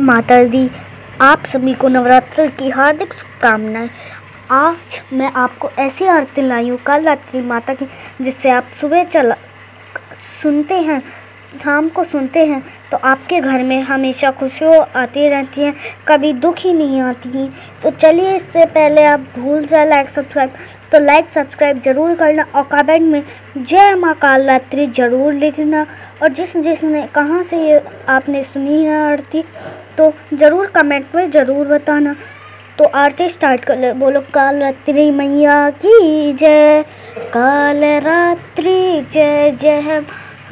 माता दी आप सभी को नवरात्र की हार्दिक शुभकामनाएँ। आज मैं आपको ऐसी आरती लाई हूँ, कल रात्रि माता की, जिससे आप सुबह चला, सुनते हैं। शाम को सुनते हैं तो आपके घर में हमेशा खुशियों आती रहती हैं, कभी दुख ही नहीं आती हैं। तो चलिए इससे पहले आप भूल जाए लाइक सब्सक्राइब तो लाइक सब्सक्राइब ज़रूर करना और कमेंट में जय माँ काल रात्रि ज़रूर लिखना। और जिस, जिसने कहाँ से ये आपने सुनी है आरती तो ज़रूर कमेंट में ज़रूर बताना। तो आरती स्टार्ट कर ले, बोलो काल रात्रि मैया की जय काल रात्रि जय जय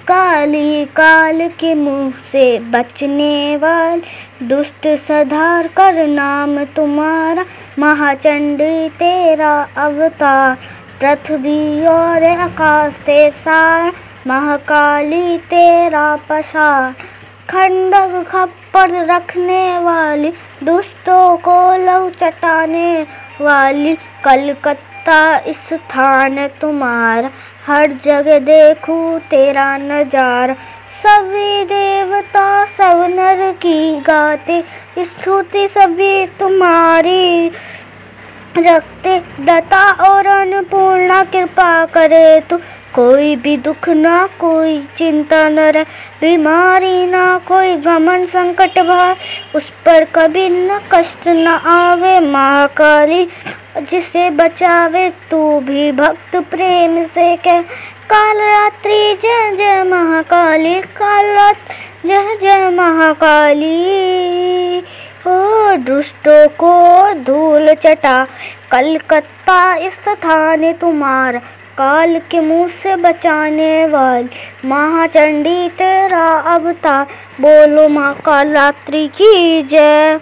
काली काल के मुँह से बचने वाल दुष्ट सधार, कर नाम तुम्हारा। महाचंडी तेरा अवतार, पृथ्वी और आकाश से सार। महाकाली तेरा पसार, खंडक खप्पर रखने वाली। दुष्टों को लव चटाने वाली कलकत्ता इस स्थान तुम्हार। हर जगह देखूँ तेरा नजार। सभी देवता सब नर की गाते। स्तुति सभी तुम्हारी रखते दता और अन्नपूर्णा, कृपा करे तू। कोई भी दुख ना, कोई चिंता न रहे। बीमारी ना, कोई गमन संकट भाई उस पर कभी न कष्ट न आवे महाकाली। जिसे बचावे तू भी भक्त प्रेम से कह। काल रात्रि, जय जय महाकाली। काल रात, जय जय महाकाली। दुष्टों को धूल चटा। कलकत्ता इस स्थान तुम्हार। काल के मुँह से बचाने वाली। महाचंडी तेरा अवतार। बोलो माँ काल रात्रि की जय।